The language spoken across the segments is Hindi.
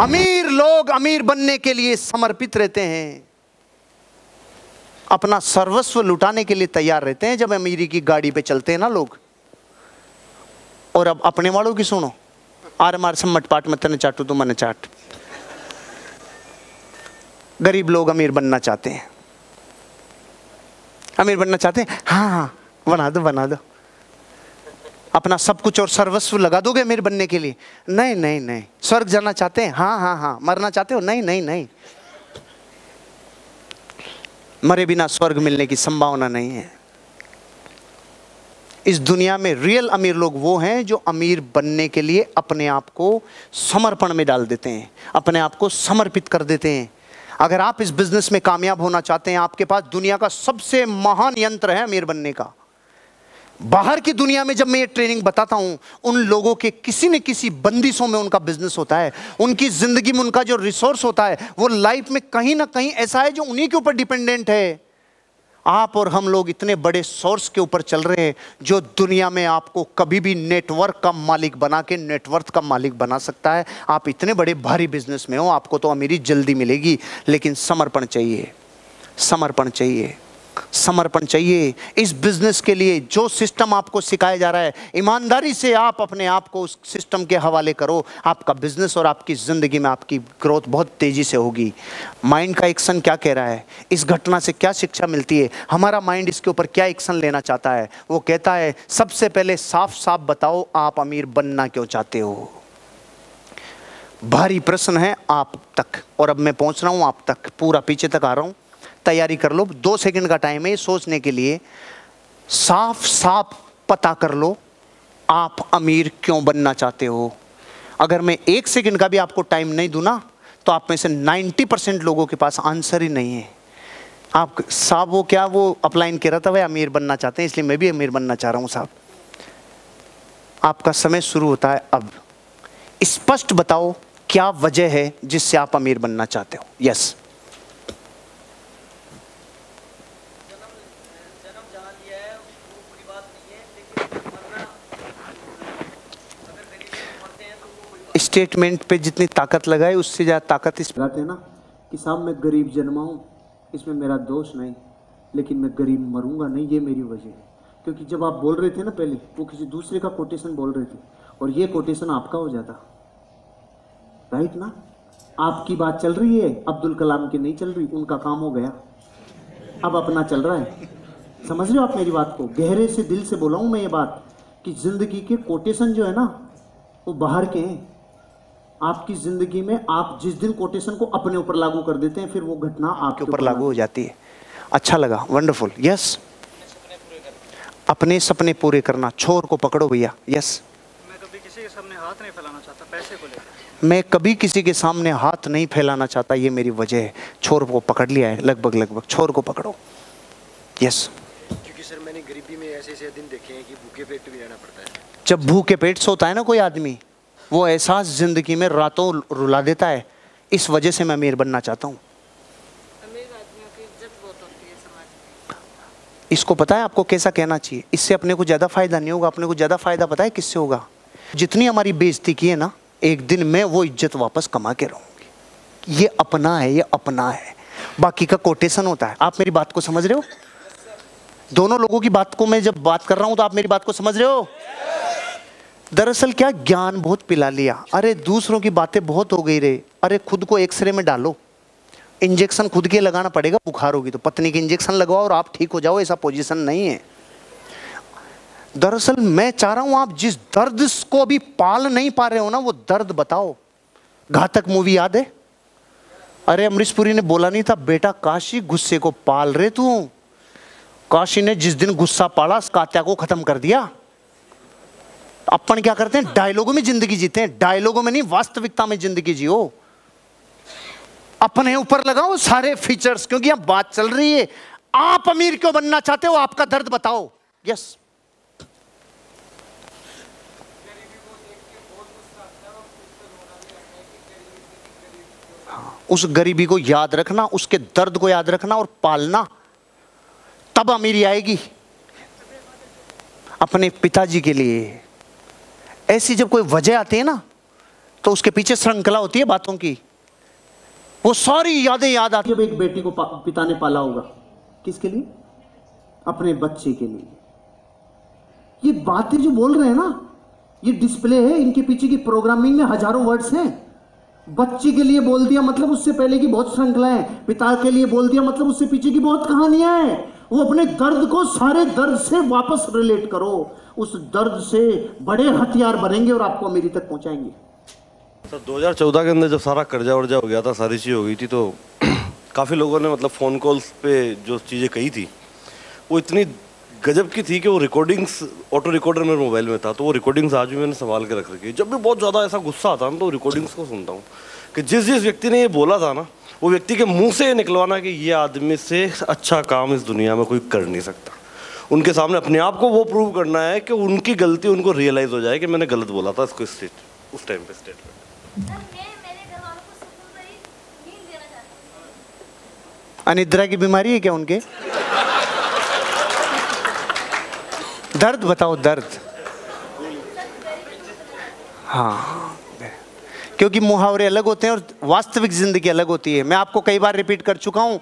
अमीर लोग अमीर बनने के लिए समर्पित रहते हैं। अपना सर्वस्व लुटाने के लिए तैयार रहते हैं जब अमीरी की गाड़ी पे चलते हैं ना लोग। और अब अपने वालों की सुनो। आर मार सम्मट पाट मत न चाटू तो मन चाट। गरीब लोग अमीर बनना चाहते हैं। अमीर बनना चाहते हैं? हाँ हाँ बना दो बना दो। अपना सब कुछ और सर्वस्व लगा दोगे अमीर बनने के लिए? नहीं नहीं नहीं। स्वर्ग जाना चाहते हैं? हाँ हाँ हाँ। मरना चाहते हो? नहीं नहीं नहीं। मरे बिना स्वर्ग मिलने की संभावना नहीं है। इस दुनिया में रियल अमीर लोग वो हैं जो अमीर बनने के लिए अपने आप को समर्पण में डाल देते हैं, अपने आप को समर्पित कर देते हैं। अगर आप इस बिज़नेस में कामयाब होना चाहते हैं, आपके पास दुनिया का सबसे महान यंत्र है अमीर बनने का। बाहर की दुनिया में जब मैं ये ट्रेनिंग बताता हूँ, उन लोगों के किसी न किसी बंदिशों में उनका बिज़नेस होता है, उनकी ज़िंदगी में उनका जो रिसोर्स होता है, वो लाइफ में कहीं ना कहीं ऐसा है जो उन्हीं के ऊपर डिपेंडेंट है। आप और हम लोग इतने बड़े सोर्स के ऊपर चल रहे हैं, जो दुनिया में आपको कभी भी नेटवर्क का मालिक बना के नेटवर्थ का मालिक बना सकता है। आप इतने बड़े भारी बिज़नेस में हो, आपको तो अमीरी जल्दी मिलेगी, लेकिन समर्पण चाहिए समर्पण चाहिए। समर्पण चाहिए। इस बिज़नेस के लिए जो सिस्टम आपको सिखाया जा रहा है, ईमानदारी से आप अपने आप को उस सिस्टम के हवाले करो। आपका बिज़नेस और आपकी ज़िंदगी में आपकी ग्रोथ बहुत तेज़ी से होगी। माइंड का एक्शन क्या कह रहा है? इस घटना से क्या शिक्षा मिलती है? हमारा माइंड इसके ऊपर क्या एक्शन लेना चाहता है? वो कहता है, सबसे पहले साफ़ साफ़ बताओ आप अमीर बनना क्यों चाहते हो? भारी प्रश्न है, आप तक। और अब मैं पहुँच रहा हूँ, आप तक। पूरा पीछे तक आ रहा हूँ। तैयारी कर लो, दो सेकंड का टाइम है सोचने के लिए। साफ़ साफ़ पता कर लो, आप अमीर क्यों बनना चाहते हो? अगर मैं एक सेकंड का भी आपको टाइम नहीं दूँ ना तो आप में से 90 परसेंट लोगों के पास आंसर ही नहीं है। आप साहब, वो क्या, वो अपलाइन कह रहा था भाई अमीर बनना चाहते हैं, इसलिए मैं भी अमीर बनना चाह रहा हूँ साहब। आपका समय शुरू होता है अब। स्पष्ट बताओ, क्या वजह है जिससे आप अमीर बनना चाहते हो? Yes yes. स्टेटमेंट पे जितनी ताकत लगाए उससे ज़्यादा ताकत इस लगाते हैं ना कि साहब, मैं गरीब जन्मा हूँ, इसमें मेरा दोष नहीं, लेकिन मैं गरीब मरूँगा नहीं, ये मेरी वजह है। क्योंकि जब आप बोल रहे थे ना पहले, वो किसी दूसरे का कोटेशन बोल रहे थे, और ये कोटेशन आपका हो जाता। राइट ना? आपकी बात चल रही है, अब्दुल कलाम की नहीं चल रही, उनका काम हो गया। अब अपना चल रहा है। समझ रहे हो आप मेरी बात को? गहरे से दिल से बोला हूँ मैं ये बात, कि ज़िंदगी के कोटेशन जो है ना, वो बाहर के हैं। आपकी ज़िंदगी में आप जिस दिन कोटेशन को अपने ऊपर लागू कर देते हैं फिर वो घटना आपके ऊपर लागू हो जाती है। अच्छा लगा वंडरफुल यस अपने सपने पूरे करना छोर को पकड़ो भैया यस मैं कभी किसी के सामने हाथ नहीं फैलाना चाहता पैसे को लेकर। मैं कभी किसी के सामने हाथ नहीं फैलाना चाहता ये मेरी वजह है। छोर को पकड़ लिया है लगभग लगभग छोर को पकड़ो। यस क्योंकि सर मैंने गरीबी में ऐसे ऐसे दिन देखे हैं कि भूखे पेट भी रहना पड़ता है। जब भूखे पेट सोता है ना कोई आदमी वो एहसास ज़िंदगी में रातों रुला देता है। इस वजह से मैं अमीर बनना चाहता हूँ। इसको पता है आपको कैसा कहना चाहिए? इससे अपने को ज़्यादा फ़ायदा नहीं होगा अपने को ज़्यादा फ़ायदा पता है किससे होगा? जितनी हमारी बेइज्जती की है ना एक दिन मैं वो इज़्ज़त वापस कमा के रहूँगी। ये अपना है ये अपना है। बाकी का कोटेशन होता है। आप मेरी बात को समझ रहे हो? दोनों लोगों की बात को मैं जब बात कर रहा हूँ तो आप मेरी बात को समझ रहे हो? दरअसल क्या ज्ञान बहुत पिला लिया? अरे, दूसरों की बातें बहुत हो गई रे। अरे, खुद को एक्सरे में डालो। इंजेक्शन खुद के लगाना पड़ेगा, बुखार होगी तो। पत्नी के इंजेक्शन लगवाओ और आप ठीक हो जाओ, ऐसा पोजीशन नहीं है। दरअसल मैं चाह रहा हूँ, आप जिस दर्द को अभी पाल नहीं पा रहे हो ना, वो दर्द बताओ। घातक मूवी याद है? अरे, अमरीश पुरी ने बोला नहीं था, बेटा, काशी गुस्से को पाल रहे तू। काशी ने जिस दिन गुस्सा पाला, कात्या को खत्म कर दिया। अपन क्या करते हैं? डायलॉगों में ज़िंदगी जीते हैं। डायलॉगों में नहीं वास्तविकता में ज़िंदगी जियो। अपने ऊपर लगाओ सारे फीचर्स क्योंकि यहाँ बात चल रही है। आप अमीर क्यों बनना चाहते हो? आपका दर्द बताओ। यस हाँ, उस गरीबी को याद रखना उसके दर्द को याद रखना और पालना। तब अमीरी आएगी। अपने पिताजी के लिए। ऐसी जब कोई वजह आती है ना तो उसके पीछे श्रृंखला होती है बातों की। वो सारी यादें याद आती है। एक बेटी को पिता ने पाला होगा, किसके लिए? अपने बच्चे के लिए। ये बातें जो बोल रहे हैं ना, ये डिस्प्ले है, इनके पीछे की प्रोग्रामिंग में हज़ारों वर्ड्स हैं। बच्चे के लिए बोल दिया मतलब उससे पहले की बहुत श्रृंखला है। पिता के लिए बोल दिया मतलब उससे पीछे की बहुत कहानियाँ हैं। वो अपने दर्द को सारे दर्द से वापस रिलेट करो। उस दर्द से बड़े हथियार बनेंगे और आपको अमेरी तक पहुंचाएँगे। सर 2014 के अंदर जब सारा कर्जा वर्जा हो गया था, सारी चीज़ हो गई थी तो काफ़ी लोगों ने मतलब फ़ोन कॉल्स पे जो चीज़ें कही थी, वो इतनी गजब की थी कि वो रिकॉर्डिंग्स ऑटो रिकॉर्डर मेरे मोबाइल में था तो वो रिकॉर्डिंग्स आज भी मैंने संभाल के रख रखी है। जब भी बहुत ज़्यादा ऐसा गुस्सा आता है ना तो रिकॉर्डिंग्स को सुनता हूँ। कि जिस जिस व्यक्ति ने ये बोला था ना वो व्यक्ति के मुँह से निकलवाना कि ये आदमी से अच्छा काम इस दुनिया में कोई कर नहीं सकता। उनके सामने अपने आप को वो प्रूव करना है कि उनकी गलती उनको रियलाइज़ हो जाए कि मैंने गलत बोला था इसको उस टाइम पे स्टेज पे। सर मैं मेरे घर वालों को सुकून भरी नींद देना चाहती हूँ। अनिद्रा की बीमारी है क्या उनके? दर्द बताओ दर्द। हाँ। क्योंकि मुहावरे अलग होते हैं और वास्तविक ज़िंदगी अलग होती है। मैं आपको कई बार रिपीट कर चुका हूँ,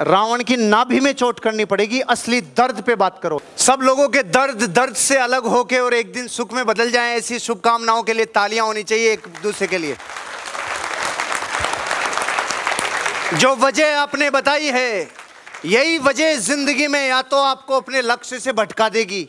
रावण की नाभि में चोट करनी पड़ेगी, असली दर्द पे बात करो। सब लोगों के दर्द दर्द से अलग होके और एक दिन सुख में बदल जाए, ऐसी शुभकामनाओं के लिए तालियाँ होनी चाहिए एक दूसरे के लिए। जो वजह आपने बताई है, यही वजह ज़िंदगी में या तो आपको अपने लक्ष्य से भटका देगी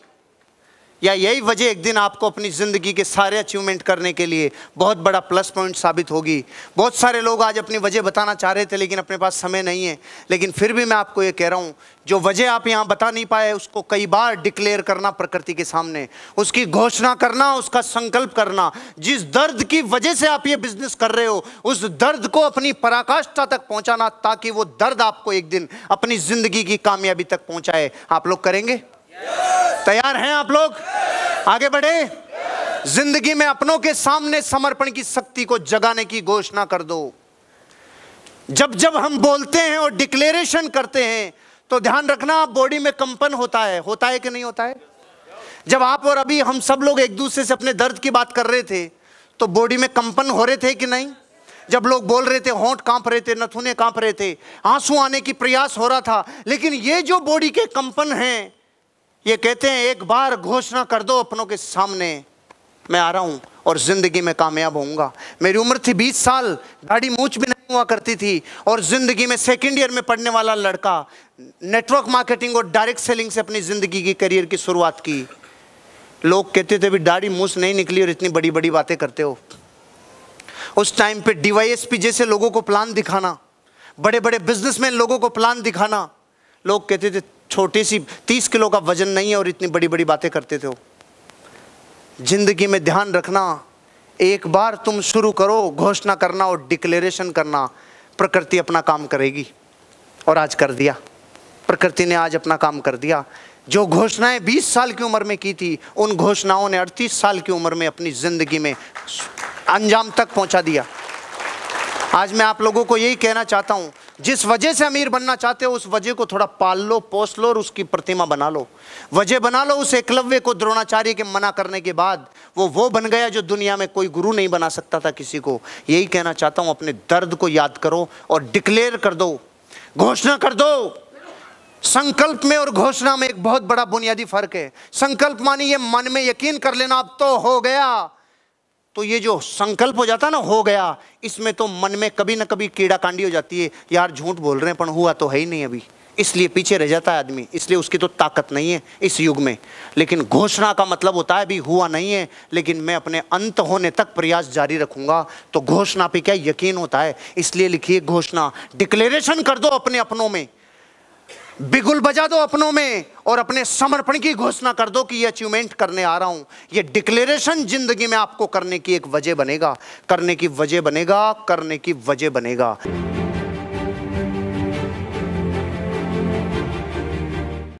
या यही वजह एक दिन आपको अपनी ज़िंदगी के सारे अचीवमेंट करने के लिए बहुत बड़ा प्लस पॉइंट साबित होगी। बहुत सारे लोग आज अपनी वजह बताना चाह रहे थे, लेकिन अपने पास समय नहीं है। लेकिन फिर भी मैं आपको ये कह रहा हूँ, जो वजह आप यहाँ बता नहीं पाए, उसको कई बार डिक्लेयर करना प्रकृति के सामने। उसकी घोषणा करना, उसका संकल्प करना। जिस दर्द की वजह से आप ये बिज़नेस कर रहे हो, उस दर्द को अपनी पराकाष्ठा तक पहुँचाना, ताकि वो दर्द आपको एक दिन अपनी ज़िंदगी की कामयाबी तक पहुँचाए। आप लोग करेंगे? तैयार हैं आप लोग? आगे बढ़े। ज़िंदगी में अपनों के सामने समर्पण की शक्ति को जगाने की घोषणा कर दो। जब जब हम बोलते हैं और डिक्लेरेशन करते हैं तो ध्यान रखना, आप बॉडी में कंपन होता है। होता है कि नहीं होता है? जब आप और अभी हम सब लोग एक दूसरे से अपने दर्द की बात कर रहे थे तो बॉडी में कंपन हो रहे थे कि नहीं? जब लोग बोल रहे थे, होंठ काँप रहे थे, नथुने काँप रहे थे, आँसू आने की प्रयास हो रहा था। लेकिन ये जो बॉडी के कंपन हैं ये कहते हैं, एक बार घोषणा कर दो अपनों के सामने। मैं आ रहा हूँ और ज़िंदगी में कामयाब होऊँगा। मेरी उम्र थी 20 साल गाड़ी मूछ भी नहीं हुआ करती थी और ज़िंदगी में सेकेंड ईयर में पढ़ने वाला लड़का नेटवर्क मार्केटिंग और डायरेक्ट सेलिंग से अपनी ज़िंदगी की करियर की शुरुआत की। लोग कहते थे भी दाढ़ी मूछ नहीं निकली और इतनी बड़ी बड़ी बातें करते हो। उस टाइम पे डीवाईएसपी जैसे लोगों को प्लान दिखाना बड़े बड़े बिजनेसमैन लोगों को प्लान दिखाना। लोग कहते थे छोटी सी तीस किलो का वज़न नहीं है और इतनी बड़ी बड़ी बातें करते थे ज़िंदगी में ध्यान रखना, एक बार तुम शुरू करो, घोषणा करना और डिक्लेरेशन करना, प्रकृति अपना काम करेगी। और आज कर दिया। प्रकृति ने आज अपना काम कर दिया। जो घोषणाएँ 20 साल की उम्र में की थी, उन घोषणाओं ने 38 साल की उम्र में अपनी ज़िंदगी में अंजाम तक पहुँचा दिया। आज मैं आप लोगों को यही कहना चाहता हूँ, जिस वजह से अमीर बनना चाहते हो, उस वजह को थोड़ा पाल लो, पोस लो और उसकी प्रतिमा बना लो। वजह बना लो, उस एकलव्य को द्रोणाचार्य के मना करने के बाद, वो वो बन गया जो दुनिया में कोई गुरु नहीं बना सकता था किसी को। यही कहना चाहता हूँ, अपने दर्द को याद करो और डिक्लेयर कर दो, घोषणा कर दो। संकल्प में और घोषणा में एक बहुत बड़ा बुनियादी फ़र्क है। संकल्प मानी ये मन में यकीन कर लेना, अब तो हो गया। तो ये जो संकल्प हो जाता ना, हो गया, इसमें तो मन में कभी ना कभी कीड़ा कांडी हो जाती है, यार झूठ बोल रहे हैं, पर हुआ तो है ही नहीं अभी। इसलिए पीछे रह जाता है आदमी, इसलिए उसकी तो ताकत नहीं है इस युग में। लेकिन घोषणा का मतलब होता है, अभी हुआ नहीं है, लेकिन मैं अपने अंत होने तक प्रयास जारी रखूँगा तो घोषणा पे क्या यकीन होता है? इसलिए लिखिए घोषणा, डिक्लेरेशन कर दो अपने अपनों में। बिगुल बजा दो अपनों में और अपने समर्पण की घोषणा कर दो कि ये अचीवमेंट करने आ रहा हूँ। ये डिक्लेरेशन ज़िंदगी में आपको करने की एक वजह बनेगा। करने की वजह बनेगा, करने की वजह बनेगा।